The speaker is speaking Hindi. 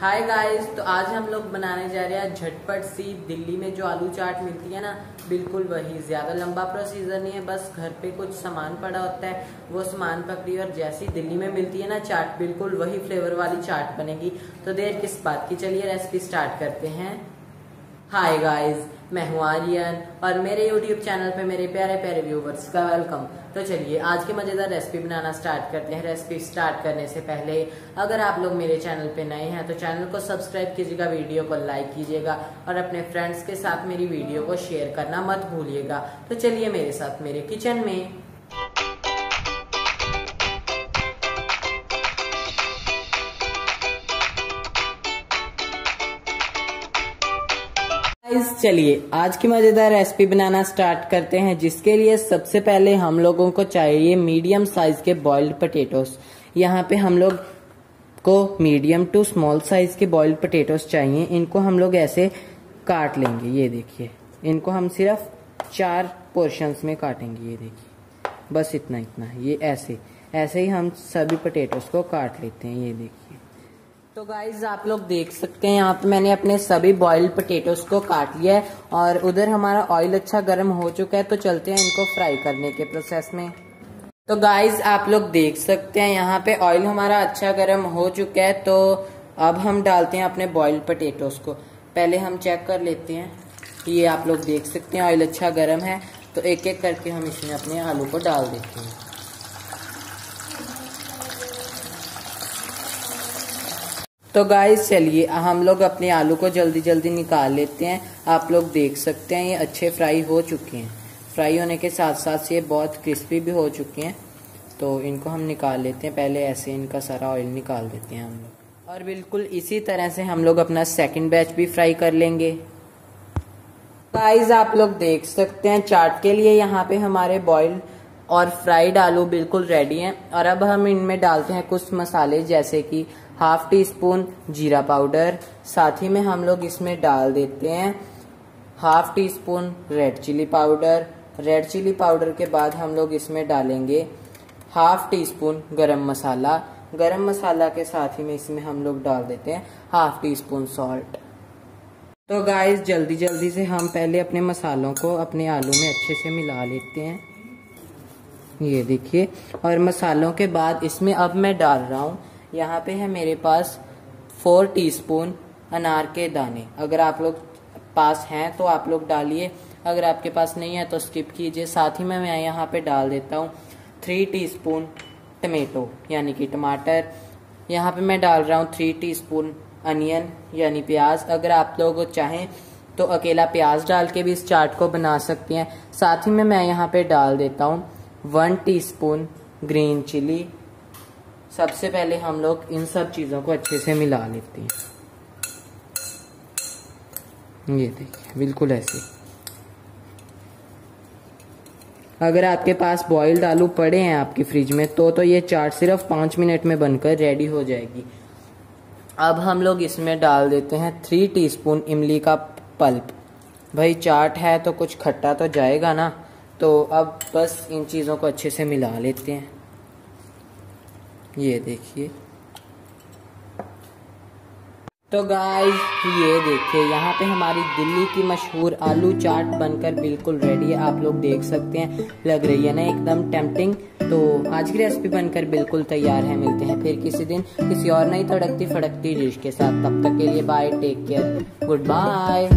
हाय गाइस तो आज हम लोग बनाने जा रहे हैं झटपट सी दिल्ली में जो आलू चाट मिलती है ना, बिल्कुल वही, ज़्यादा लंबा प्रोसीजर नहीं है, बस घर पे कुछ सामान पड़ा होता है, वो सामान पकड़ी और जैसी दिल्ली में मिलती है ना चाट, बिल्कुल वही फ्लेवर वाली चाट बनेगी। तो देर किस बात की, चलिए रेसिपी स्टार्ट करते हैं। हाय गाइस मैं हूँ आर्यन, और मेरे YouTube चैनल पे मेरे प्यारे प्यारे व्यूवर्स का वेलकम तो चलिए, आज की मज़ेदार रेसिपी बनाना स्टार्ट करते हैं। रेसिपी स्टार्ट करने से पहले, अगर आप लोग मेरे चैनल पे नए हैं तो चैनल को सब्सक्राइब कीजिएगा वीडियो को लाइक कीजिएगा, और अपने फ्रेंड्स के साथ मेरी वीडियो को शेयर करना मत भूलिएगा। तो चलिए मेरे साथ मेरे किचन में चलिए, आज की मज़ेदार रेसिपी बनाना स्टार्ट करते हैं, जिसके लिए सबसे पहले हम लोगों को चाहिए मीडियम साइज़ के बॉइल्ड पटेटोस यहाँ पे हम लोग को मीडियम टू स्मॉल साइज़ के बॉइल्ड पटेटोस चाहिए। इनको हम लोग ऐसे काट लेंगे, ये देखिए। इनको हम सिर्फ़ चार पोर्शंस में काटेंगे, ये देखिए। बस इतना इतना, ये ऐसे ऐसे ही हम सभी पटेटोस को काट लेते हैं, ये देखिए। तो गाइज़ आप लोग देख सकते हैं, यहाँ पे मैंने अपने सभी बॉइल्ड पोटेटोज को काट लिया है और उधर हमारा ऑयल अच्छा गर्म हो चुका है तो चलते हैं इनको फ्राई करने के प्रोसेस में। तो गाइज़ आप लोग देख सकते हैं, यहाँ पे ऑयल हमारा अच्छा गर्म हो चुका है तो अब हम डालते हैं अपने बॉइल्ड पोटेटोज को। पहले हम चेक कर लेते हैं, ये आप लोग देख सकते हैं ऑयल अच्छा गर्म है तो एक एक करके हम इसमें अपने आलू को डाल देते हैं। तो गाइस चलिए हम लोग अपने आलू को जल्दी जल्दी निकाल लेते हैं। आप लोग देख सकते हैं, ये अच्छे फ्राई हो चुके हैं। फ्राई होने के साथ साथ ये बहुत क्रिस्पी भी हो चुके हैं। तो इनको हम निकाल लेते हैं। पहले ऐसे इनका सारा ऑयल निकाल देते हैं हम लोग। और बिल्कुल इसी तरह से हम लोग अपना सेकंड बैच भी फ्राई कर लेंगे। गाइस आप लोग देख सकते हैं, चाट के लिए यहाँ पे हमारे बॉइल्ड और फ्राइड आलू बिल्कुल रेडी हैं। और अब हम इनमें डालते हैं कुछ मसाले, जैसे कि हाफ़ टी स्पून जीरा पाउडर साथ ही में हम लोग इसमें डाल देते हैं half teaspoon red chilli powder red chilli powder के बाद हम लोग इसमें डालेंगे हाफ़ टी स्पून गरम मसाला गरम मसाला के साथ ही में इसमें हम लोग डाल देते हैं हाफ़ टी स्पून सॉल्ट तो गाइस जल्दी जल्दी से हम पहले अपने मसालों को अपने आलू में अच्छे से मिला लेते हैं। ये देखिए। और मसालों के बाद इसमें अब मैं डाल रहा हूँ। यहाँ पे है मेरे पास फोर टीस्पून अनार के दाने। अगर आप लोग पास हैं तो आप लोग डालिए। अगर आपके पास नहीं है तो स्किप कीजिए। साथ ही में मैं यहाँ पे डाल देता हूँ थ्री टीस्पून टमेटो यानी कि टमाटर। यहाँ पे मैं डाल रहा हूँ थ्री टीस्पून अनियन यानी प्याज। अगर आप लोग चाहें तो अकेला प्याज डाल के भी इस चाट को बना सकते हैं। साथ ही में मैं यहाँ पे डाल देता हूँ वन टीस्पून ग्रीन चिली। सबसे पहले हम लोग इन सब चीज़ों को अच्छे से मिला लेते हैं। ये देखिए, बिल्कुल ऐसे। अगर आपके पास बॉइल्ड आलू पड़े हैं आपकी फ्रिज में तो तो ये चाट सिर्फ़ पाँच मिनट में बनकर रेडी हो जाएगी। अब हम लोग इसमें डाल देते हैं थ्री टीस्पून इमली का पल्प। भाई, चाट है तो कुछ खट्टा तो जाएगा ना। तो अब बस इन चीज़ों को अच्छे से मिला लेते हैं। ये देखिए। तो गाइस ये देखिए, यहाँ पे हमारी दिल्ली की मशहूर आलू चाट बनकर बिल्कुल रेडी है। आप लोग देख सकते हैं, लग रही है ना, एकदम टेम्पटिंग तो आज की रेसिपी बनकर बिल्कुल तैयार है, मिलते हैं फिर किसी दिन किसी और नई तड़कती फड़कती डिश के साथ। तब तक के लिए bye take care good bye